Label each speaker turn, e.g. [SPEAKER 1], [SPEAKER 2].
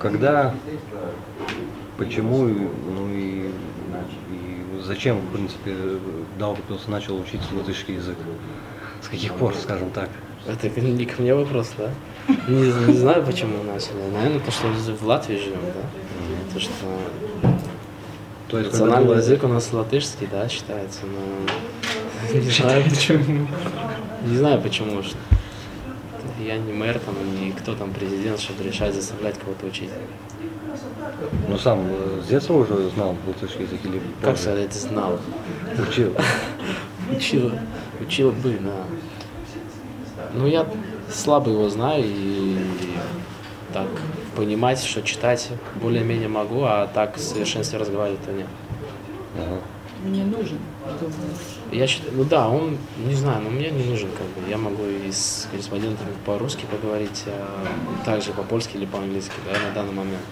[SPEAKER 1] Когда, почему, ну и, и зачем, в принципе, Даугавпилс начал учить латышский язык? С каких пор, скажем так?
[SPEAKER 2] Это не ко мне вопрос, да? Не, не знаю, почему начали. Наверное, то, что в Латвии живем, да? То, что
[SPEAKER 1] То есть,
[SPEAKER 2] национальный
[SPEAKER 1] было-
[SPEAKER 2] язык у нас латышский, да, считается, но не знаю почему. Не знаю почему. Я не мэр, там, не кто там президент, чтобы решать, заставлять кого-то учить.
[SPEAKER 1] Ну сам э, с детства уже знал латышский язык или
[SPEAKER 2] Как
[SPEAKER 1] позже?
[SPEAKER 2] сказать, знал?
[SPEAKER 1] Учил.
[SPEAKER 2] Учил, учил бы, да. Ну, я слабо его знаю и так понимать, что читать более-менее могу, а так в совершенстве разговаривать-то нет.
[SPEAKER 1] Ага.
[SPEAKER 3] Не нужен.
[SPEAKER 2] Я считаю, ну да, он, не знаю, но мне не нужен как бы. Я могу и с корреспондентами по-русски поговорить, а также по-польски или по-английски, да, на данный момент.